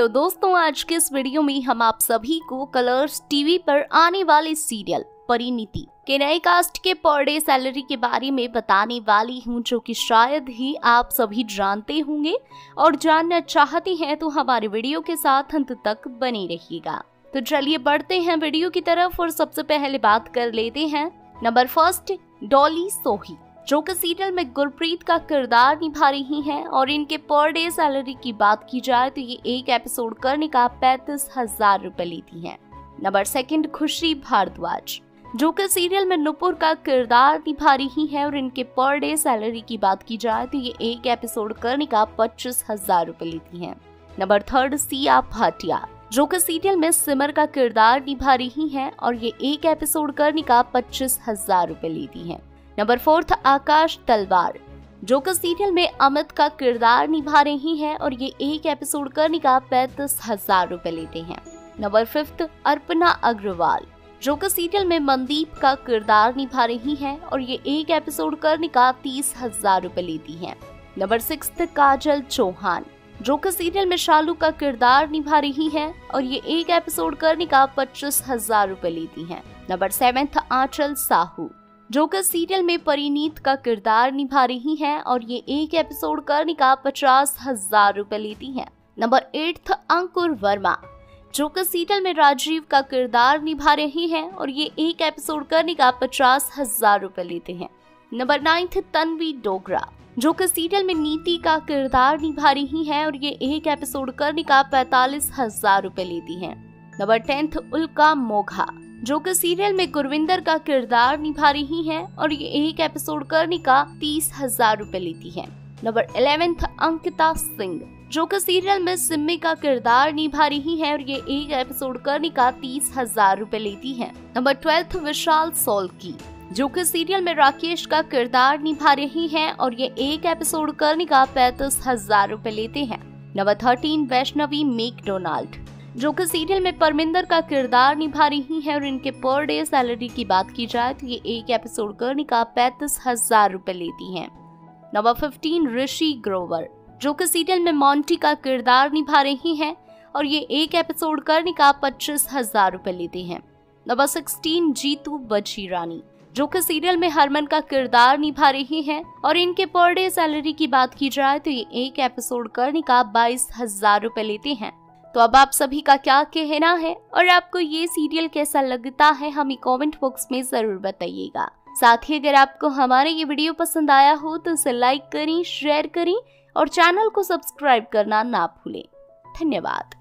तो दोस्तों, आज के इस वीडियो में हम आप सभी को कलर्स टीवी पर आने वाले सीरियल परिणीति के नए कास्ट के पर डे सैलरी के बारे में बताने वाली हूँ, जो कि शायद ही आप सभी जानते होंगे और जानना चाहते हैं तो हमारे वीडियो के साथ अंत तक बने रहिएगा। तो चलिए बढ़ते हैं वीडियो की तरफ़ और सबसे पहले बात कर लेते हैं। नंबर फ़र्स्ट, डॉली सोही। जो कि सीरियल में गुरप्रीत का किरदार निभा रही हैं और इनके पर डे सैलरी की बात की जाए तो ये एक एपिसोड करने का पैंतीस हज़ार रूपए लेती हैं। नंबर सेकंड, खुशी भारद्वाज, जो कि सीरियल में नुपुर का किरदार निभा रही है और इनके पर डे सैलरी की बात की जाए तो ये एक एपिसोड करने का पच्चीस हज़ार रूपए लेती है। नंबर थर्ड, सिया भाटिया, जो कि सीरियल में सिमर का किरदार निभा रही हैं और ये एक एपिसोड करने का पच्चीस हज़ार रूपए लेती हैं। नंबर फोर्थ आकाश तलवार, जो कि सीरियल में अमित का किरदार निभा रही हैं और ये एक एपिसोड करने का पैंतीस हज़ार रूपए लेते हैं। नंबर फिफ्थ, अर्पना अग्रवाल, जो कि सीरियल में मनदीप का किरदार निभा रही हैं और ये एक एपिसोड करने का तीस हज़ार रूपए लेती हैं। नंबर सिक्स काजल चौहान, जो कि सीरियल में शालू का किरदार निभा रही हैं और ये एक एपिसोड करने का पच्चीस हज़ार रूपए लेती हैं। नंबर सेवेंथ आंचल साहू जो कि सीरियल में परिणीत का किरदार निभा रही हैं और ये एक एपिसोड करने का पचास हज़ार रूपए लेती हैं। Number eight Ankur Verma. जो कि सीरियल में राजीव का किरदार निभा रही हैं और ये एक एपिसोड करने का पचास हज़ार रूपए लेते हैं। Number ninth Tanvi Dogra. जो कि सीरियल में नीति का किरदार निभा रही हैं और ये एक एपिसोड करने का पैतालीस हज़ार रूपए लेती हैं। नंबर टेंथ, उल्का मोघा। जो कि सीरियल में गुरविंदर का किरदार निभा रही हैं और ये एक एपिसोड करने का तीस हज़ार रूपए लेती हैं। नंबर इलेवेंथ, अंकिता सिंह, जो कि सीरियल में सिम्मी का किरदार निभा रही हैं और ये एक एपिसोड करने का तीस हज़ार रूपए लेती हैं। नंबर ट्वेल्थ, विशाल सोलकी, जो कि सीरियल में राकेश का किरदार निभा रही हैं और ये एक एपिसोड करने का पैंतीस हज़ार रूपए लेते हैं। नंबर थर्टीन, वैष्णवी मैकडोनाल्ड जो कि सीरियल में परमिंदर का किरदार निभा रही है और इनके पर डे सैलरी की बात की जाए तो ये एक एपिसोड करने का पैंतीस हज़ार रूपए लेती हैं। नंबर फिफ्टीन ऋषि ग्रोवर, जो कि सीरियल में मॉन्टी का किरदार निभा रही हैं और ये एक एपिसोड करने का पच्चीस हज़ार रूपए लेते हैं। नंबर सिक्सटीन जीतू बजीरानी जो कि सीरियल में हरमन का किरदार निभा रही हैं और इनके पर डे सैलरी की बात की जाए तो ये एक एपिसोड करने का बाईस हज़ार रूपए लेते हैं। तो अब आप सभी का क्या कहना है और आपको ये सीरियल कैसा लगता है, हमें कमेंट बॉक्स में ज़रूर बताइएगा। साथ ही अगर आपको हमारे ये वीडियो पसंद आया हो तो इसे लाइक करें, शेयर करें और चैनल को सब्सक्राइब करना ना भूलें। धन्यवाद।